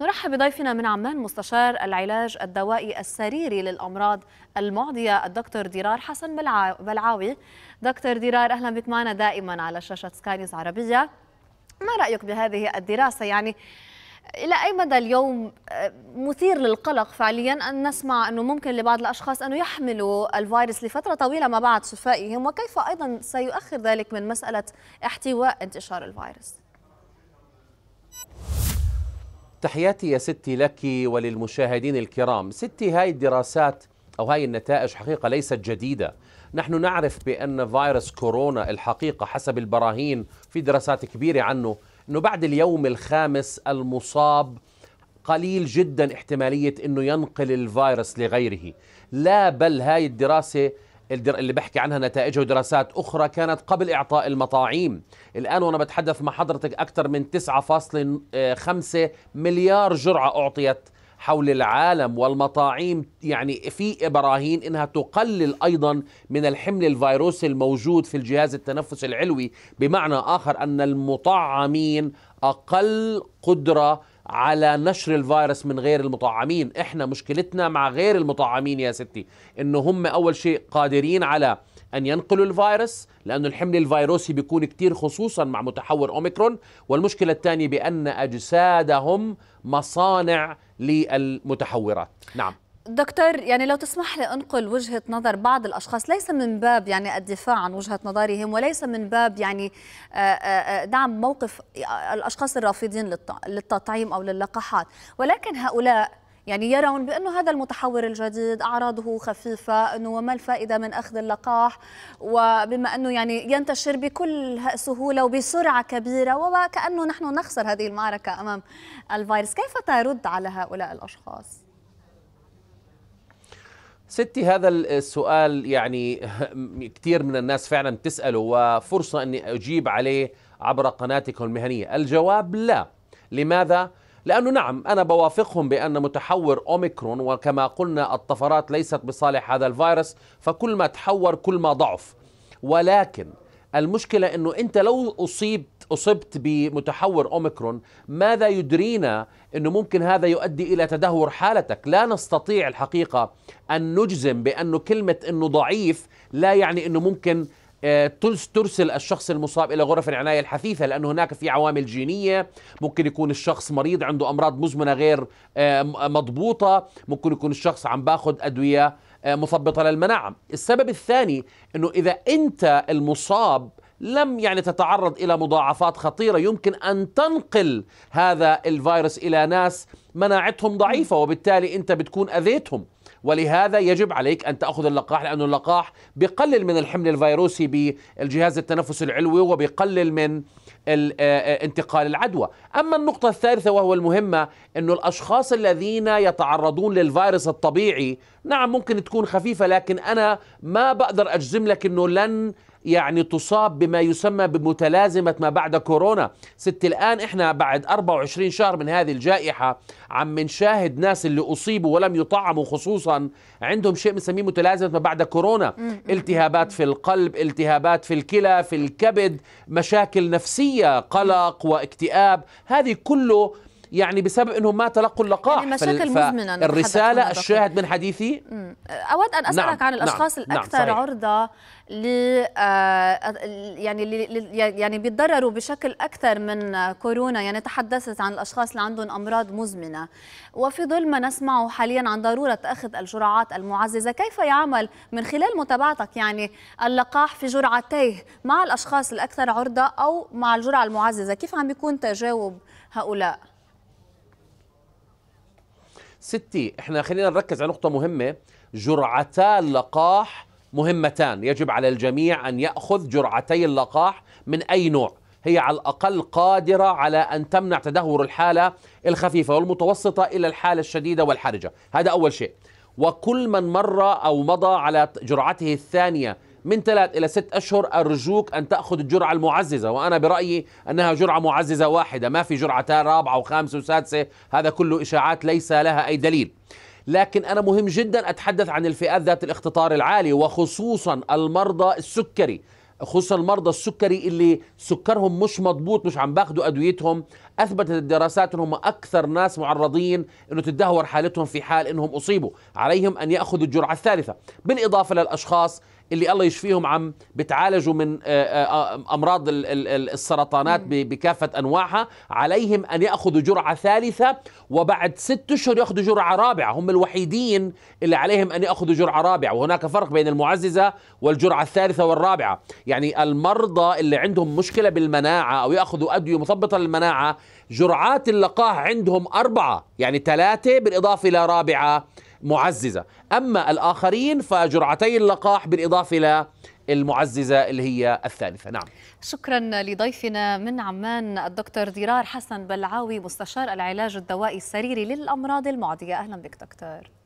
نرحب بضيفنا من عمان مستشار العلاج الدوائي السريري للأمراض المعدية الدكتور ديرار حسن بلعاوي. دكتور ديرار أهلا بك معنا دائما على شاشة سكاي نيوز عربية. ما رأيك بهذه الدراسة؟ يعني إلى أي مدى اليوم آه، مثير للقلق فعليا أن نسمع أنه ممكن لبعض الأشخاص أنه يحملوا الفيروس لفترة طويلة ما بعد شفائهم وكيف أيضا سيؤخر ذلك من مسألة احتواء انتشار الفيروس؟ تحياتي يا ستي لك وللمشاهدين الكرام. ستي هاي الدراسات أو هاي النتائج حقيقة ليست جديدة. نحن نعرف بأن فيروس كورونا الحقيقة حسب البراهين في دراسات كبيرة عنه أنه بعد اليوم الخامس المصاب قليل جدا احتمالية أنه ينقل الفيروس لغيره. لا بل هاي الدراسة اللي بحكي عنها نتائجها ودراسات أخرى كانت قبل إعطاء المطاعيم. الآن وأنا بتحدث مع حضرتك أكثر من 9.5 مليار جرعة أعطيت حول العالم والمطاعيم يعني في براهين إنها تقلل أيضا من الحمل الفيروسي الموجود في الجهاز التنفسي العلوي. بمعنى آخر أن المطعمين أقل قدرة على نشر الفيروس من غير المطعمين. إحنا مشكلتنا مع غير المطعمين يا ستي إنه هم أول شيء قادرين على أن ينقلوا الفيروس لأن الحمل الفيروسي بيكون كتير خصوصا مع متحور أوميكرون. والمشكلة الثانية بأن أجسادهم مصانع للمتحورات. نعم. دكتور يعني لو تسمح لي أنقل وجهة نظر بعض الأشخاص ليس من باب يعني الدفاع عن وجهة نظرهم وليس من باب يعني آه، آه، آه، دعم موقف الأشخاص الرافضين للتطعيم أو للقاحات ولكن هؤلاء يعني يرون بأنه هذا المتحور الجديد أعراضه خفيفة أنه وما الفائدة من أخذ اللقاح وبما أنه يعني ينتشر بكل سهولة وبسرعة كبيرة وكأنه نحن نخسر هذه المعركة أمام الفيروس كيف ترد على هؤلاء الأشخاص؟ ستي هذا السؤال يعني كثير من الناس فعلا تسأله وفرصة أني أجيب عليه عبر قناتكم المهنية. الجواب لا. لماذا؟ لأنه نعم أنا بوافقهم بأن متحور أوميكرون وكما قلنا الطفرات ليست بصالح هذا الفيروس فكل ما تحور كل ما ضعف. ولكن المشكلة أنه أنت لو أصيبت أصبت بمتحور أوميكرون ماذا يدرينا أنه ممكن هذا يؤدي إلى تدهور حالتك؟ لا نستطيع الحقيقة أن نجزم بأنه كلمة أنه ضعيف لا يعني أنه ممكن آه، ترسل الشخص المصاب إلى غرف العناية الحثيثة لأنه هناك في عوامل جينية. ممكن يكون الشخص مريض عنده أمراض مزمنة غير آه، مضبوطة. ممكن يكون الشخص عم باخذ أدوية آه، مثبطة للمناعة. السبب الثاني إنه إذا أنت المصاب لم يعني تتعرض إلى مضاعفات خطيرة. يمكن أن تنقل هذا الفيروس إلى ناس مناعتهم ضعيفة وبالتالي أنت بتكون أذيتهم. ولهذا يجب عليك أن تأخذ اللقاح لأن اللقاح بيقلل من الحمل الفيروسي بالجهاز التنفس العلوي وبيقلل من انتقال العدوى. أما النقطة الثالثة وهو المهمة أنه الأشخاص الذين يتعرضون للفيروس الطبيعي نعم ممكن تكون خفيفة لكن أنا ما بقدر أجزم لك أنه لن يعني تصاب بما يسمى بمتلازمة ما بعد كورونا. ست الآن إحنا بعد 24 شهر من هذه الجائحة عم نشاهد ناس اللي أصيبوا ولم يطعموا خصوصا عندهم شيء بنسميه متلازمة ما بعد كورونا. التهابات في القلب التهابات في الكلى في الكبد مشاكل نفسية قلق واكتئاب. هذه كله يعني بسبب انهم ما تلقوا اللقاح. يعني مشاكل مزمنة الرساله الشاهد من حديثي؟ أود أن أسألك نعم عن الأشخاص نعم الأكثر نعم عرضة ل آه، يعني ل يعني بيتضرروا بشكل أكثر من كورونا. يعني تحدثت عن الأشخاص اللي عندهم أمراض مزمنة. وفي ظل ما نسمعه حاليا عن ضرورة أخذ الجرعات المعززة. كيف يعمل من خلال متابعتك يعني اللقاح في جرعتيه مع الأشخاص الأكثر عرضة أو مع الجرعة المعززة؟ كيف عم بيكون تجاوب هؤلاء؟ ستي إحنا خلينا نركز على نقطة مهمة. جرعتا اللقاح مهمتان. يجب على الجميع أن يأخذ جرعتي اللقاح من أي نوع. هي على الأقل قادرة على أن تمنع تدهور الحالة الخفيفة والمتوسطة إلى الحالة الشديدة والحرجة. هذا أول شيء. وكل من مر أو مضى على جرعته الثانية من ثلاث إلى ست أشهر أرجوك أن تأخذ الجرعة المعززة وأنا برأيي أنها جرعة معززة واحدة ما في جرعتان رابعة وخامسة وسادسة هذا كله إشاعات ليس لها أي دليل. لكن أنا مهم جدا أتحدث عن الفئات ذات الاختطار العالي وخصوصا المرضى السكري. خصوصا المرضى السكري اللي سكرهم مش مضبوط مش عم باخذوا أدويتهم. أثبتت الدراسات إنهم أكثر ناس معرضين إنه تدهور حالتهم في حال إنهم أصيبوا. عليهم أن يأخذوا الجرعة الثالثة. بالإضافة للأشخاص اللي الله يشفيهم عم بتعالجوا من آه، آه، أمراض السرطانات بكافة أنواعها عليهم أن يأخذوا جرعة ثالثة وبعد ست أشهر يأخذوا جرعة رابعة. هم الوحيدين اللي عليهم أن يأخذوا جرعة رابعة وهناك فرق بين المعززة والجرعة الثالثة والرابعة. يعني المرضى اللي عندهم مشكلة بالمناعة أو يأخذوا أدوية مثبطه للمناعة جرعات اللقاح عندهم أربعة يعني ثلاثة بالإضافة إلى رابعة. معززة. أما الآخرين فجرعتي اللقاح بالإضافة إلى المعززة اللي هي الثالثة. نعم. شكرا لضيفنا من عمان الدكتور ضرار حسن بلعاوي مستشار العلاج الدوائي السريري للأمراض المعدية. أهلا بك دكتور.